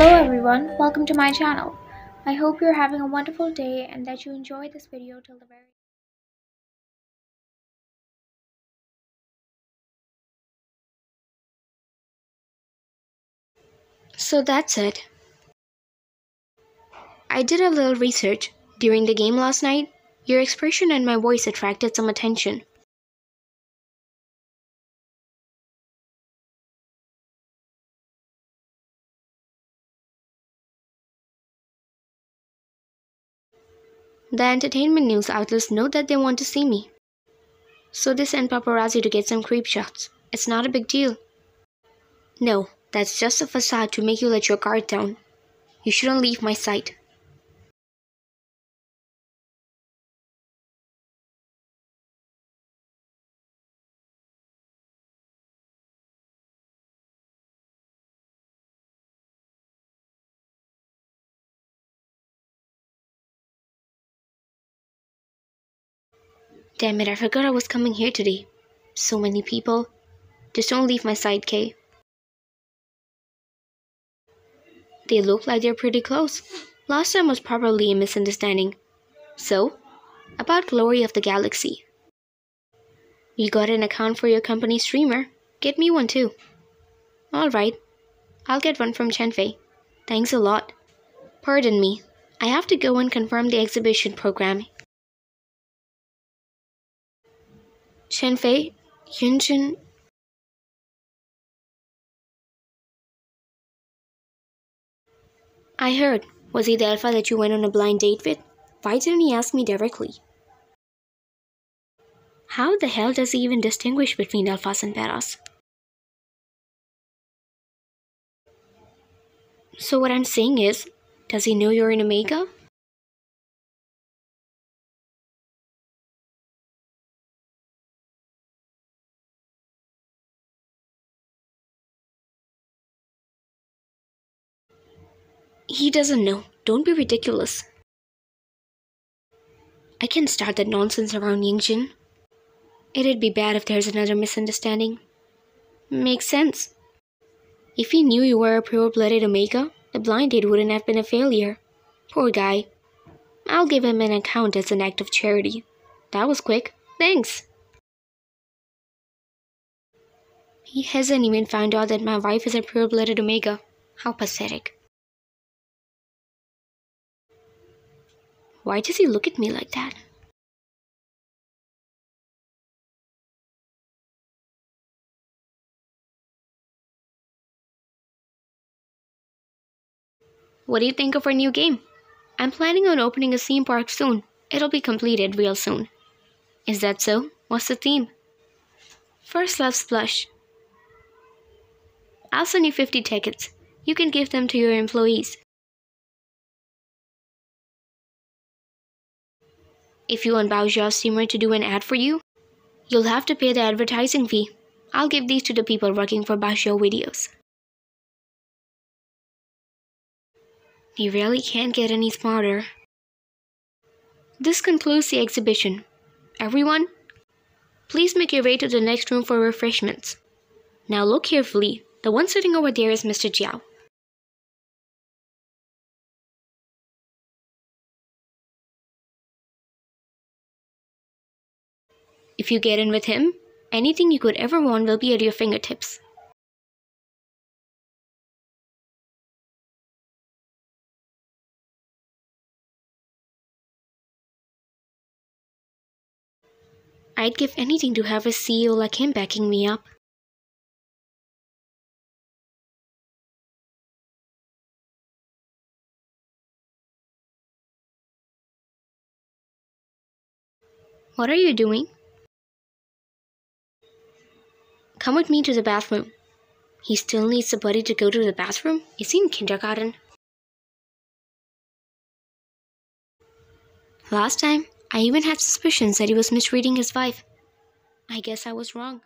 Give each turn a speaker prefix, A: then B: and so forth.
A: Hello everyone, welcome to my channel. I hope you're having a wonderful day and that you enjoy this video till the very end.
B: So that's it. I did a little research. During the game last night, your expression and my voice attracted some attention. The entertainment news outlets know that they want to see me. So they send paparazzi to get some creep shots. It's not a big deal. No, that's just a facade to make you let your guard down. You shouldn't leave my sight. Damn it, I forgot I was coming here today. So many people. Just don't leave my side, Kay. They look like they're pretty close. Last time was probably a misunderstanding. So, about Glory of the Galaxy. You got an account for your company streamer? Get me one too. Alright, I'll get one from Chenfei. Thanks a lot. Pardon me, I have to go and confirm the exhibition program Shenfei, Yunjin. I heard. Was he the alpha that you went on a blind date with? Why didn't he ask me directly? How the hell does he even distinguish between alphas and betas? So what I'm saying is, does he know you're an omega? He doesn't know. Don't be ridiculous. I can't start that nonsense around Yingjin. It'd be bad if there's another misunderstanding. Makes sense. If he knew you were a pure-blooded Omega, the blind date wouldn't have been a failure. Poor guy. I'll give him an account as an act of charity. That was quick. Thanks. He hasn't even found out that my wife is a pure-blooded Omega. How pathetic. Why does he look at me like that? What do you think of our new game? I'm planning on opening a theme park soon. It'll be completed real soon. Is that so? What's the theme? First Love Splush. I'll send you 50 tickets. You can give them to your employees. If you want Baoxiao Streamer to do an ad for you, you'll have to pay the advertising fee. I'll give these to the people working for Baoxiao videos. You really can't get any smarter. This concludes the exhibition. Everyone, please make your way to the next room for refreshments. Now look carefully. The one sitting over there is Mr. Jiao. If you get in with him, anything you could ever want will be at your fingertips. I'd give anything to have a CEO like him backing me up. What are you doing? Come with me to the bathroom. He still needs a buddy to go to the bathroom? Is he in kindergarten? Last time, I even had suspicions that he was misreading his wife. I guess I was wrong.